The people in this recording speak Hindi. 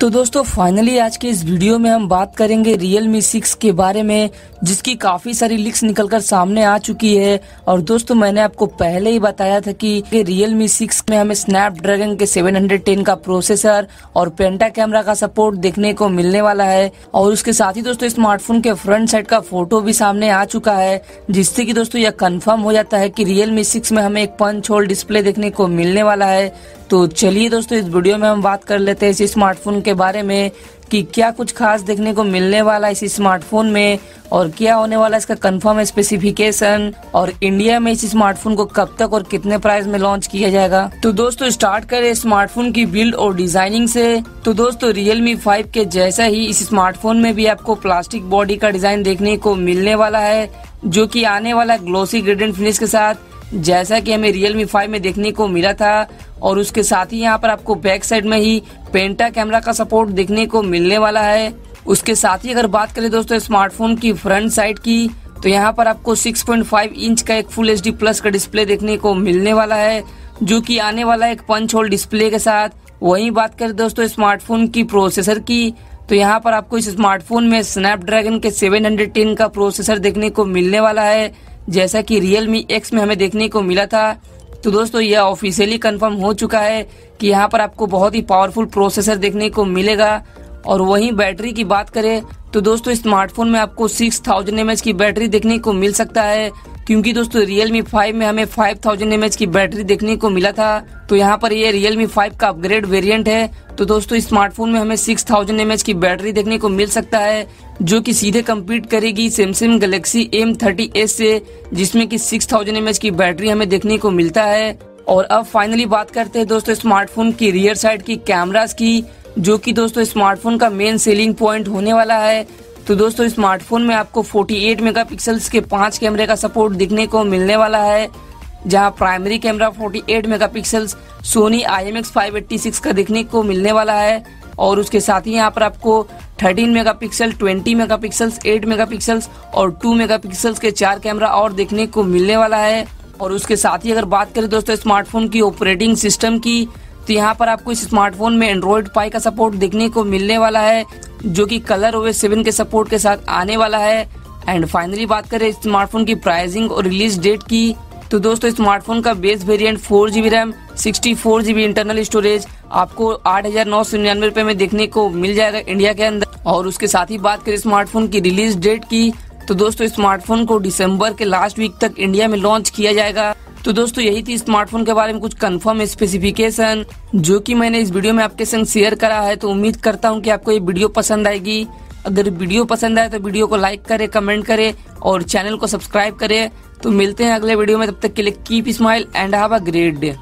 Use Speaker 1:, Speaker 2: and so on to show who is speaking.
Speaker 1: तो दोस्तों फाइनली आज के इस वीडियो में हम बात करेंगे Realme 6 के बारे में, जिसकी काफ़ी सारी लिक्स निकलकर सामने आ चुकी है। और दोस्तों, मैंने आपको पहले ही बताया था कि Realme 6 में हमें स्नैपड्रैगन के 710 का प्रोसेसर और पेंटा कैमरा का सपोर्ट देखने को मिलने वाला है। और उसके साथ ही दोस्तों स्मार्टफ़ोन के फ्रंट साइड का फ़ोटो भी सामने आ चुका है, जिससे की दोस्तों, यह कन्फर्म हो जाता है की Realme सिक्स में हमें एक पंच होल डिस्प्ले देखने को मिलने वाला है। तो चलिए दोस्तों, इस वीडियो में हम बात कर लेते हैं इस स्मार्टफ़ोन के बारे में कि क्या कुछ खास देखने को मिलने वाला इस स्मार्टफ़ोन में और क्या होने वाला इसका कंफर्म स्पेसिफिकेशन और इंडिया में इस स्मार्टफ़ोन को कब तक और कितने प्राइस में लॉन्च किया जाएगा। तो दोस्तों स्टार्ट करें स्मार्टफ़ोन की बिल्ड और डिज़ाइनिंग से। तो दोस्तों, Realme 5 के जैसा ही इस स्मार्टफ़ोन में भी आपको प्लास्टिक बॉडी का डिज़ाइन देखने को मिलने वाला है, जो की आने वाला ग्लोसी ग्रेडेंट फिनिश के साथ। जैसा कि हमें Realme 5 में देखने को मिला था, और उसके साथ ही यहाँ पर आपको बैक साइड में ही पेंटा कैमरा का सपोर्ट देखने को मिलने वाला है। उसके साथ ही अगर बात करें दोस्तों स्मार्टफ़ोन की फ्रंट साइड की तो यहाँ पर आपको 6.5 इंच का एक फुल एचडी प्लस का डिस्प्ले देखने को मिलने वाला है, जो कि आने वाला एक पंच होल डिस्प्ले के साथ। वही बात करें दोस्तों स्मार्टफ़ोन की प्रोसेसर की तो यहाँ पर आपको इस स्मार्टफ़ोन में स्नैपड्रैगन के 710 का प्रोसेसर देखने को मिलने वाला है जैसा कि मी एक्स में हमें देखने को मिला था। तो दोस्तों, यह ऑफिशियली कंफर्म हो चुका है कि यहाँ पर आपको बहुत ही पावरफुल प्रोसेसर देखने को मिलेगा। और वहीं बैटरी की बात करें तो दोस्तों स्मार्टफ़ोन में आपको 6000 थाउज़ेंड की बैटरी देखने को मिल सकता है। क्योंकि दोस्तों, Realme 5 में हमें 5000 थाउज़ेंड की बैटरी देखने को मिला था। तो यहाँ पर ये Realme 5 का अपग्रेड वेरिएंट है। तो दोस्तों स्मार्टफ़ोन में हमें 6000 थाउज़ेंड की बैटरी देखने को मिल सकता है, जो कि सीधे कम्पीट करेगी Samsung Galaxy M thirty S से, जिसमें कि 6000 थाउज़ेंड की बैटरी हमें देखने को मिलता है। और अब फाइनली बात करते हैं दोस्तों स्मार्टफ़ोन की रियर साइड की कैमराज की। जो कि दोस्तों स्मार्टफ़ोन का मेन सेलिंग पॉइंट होने वाला है। तो दोस्तों स्मार्टफ़ोन में आपको 48 मेगापिक्सल्स के पाँच कैमरे का सपोर्ट दिखने को मिलने वाला है, जहाँ primary camera 48 megapixels Sony I M का दिखने को मिलने वाला है, और उसके साथ ही यहाँ पर आपको 13 मेगापिक्सल 20 मेगापिक्सल्स 8 मेगापिक्सल्स और 2 मेगापिक्सल्स के चार कैमरा और देखने को मिलने वाला है। और उसके साथ ही अगर बात करें दोस्तों स्मार्टफ़ोन की ऑपरेटिंग सिस्टम की तो यहाँ पर आपको इस स्मार्टफ़ोन में एंड्रॉइड पाई का सपोर्ट देखने को मिलने वाला है, जो कि कलर ओवे सेवन के सपोर्ट के साथ आने वाला है। एंड फाइनली बात करें स्मार्टफ़ोन की प्राइसिंग और रिलीज़ डेट की तो दोस्तों स्मार्टफ़ोन का base variant four GB RAM sixty four GB internal storage आपको आठ हज़ार नौ सौ निन्यानवे रूपए में देखने को मिल जाएगा इंडिया के अंदर। और उसके साथ ही बात करें स्मार्टफ़ोन की रिलीज़ डेट की तो दोस्तों स्मार्टफ़ोन को दिसंबर के लास्ट वीक तक इंडिया में लॉन्च किया जाएगा। तो दोस्तों, यही थी स्मार्टफ़ोन के बारे में कुछ कंफर्म स्पेसिफिकेशन जो कि मैंने इस वीडियो में आपके संग शेयर करा है। तो उम्मीद करता हूँ कि आपको ये वीडियो पसंद आएगी। अगर वीडियो पसंद आए तो वीडियो को लाइक करे कमेंट करे और चैनल को सब्सक्राइब करे। तो मिलते हैं अगले वीडियो में। तब तक के लिए keep smile and have a great day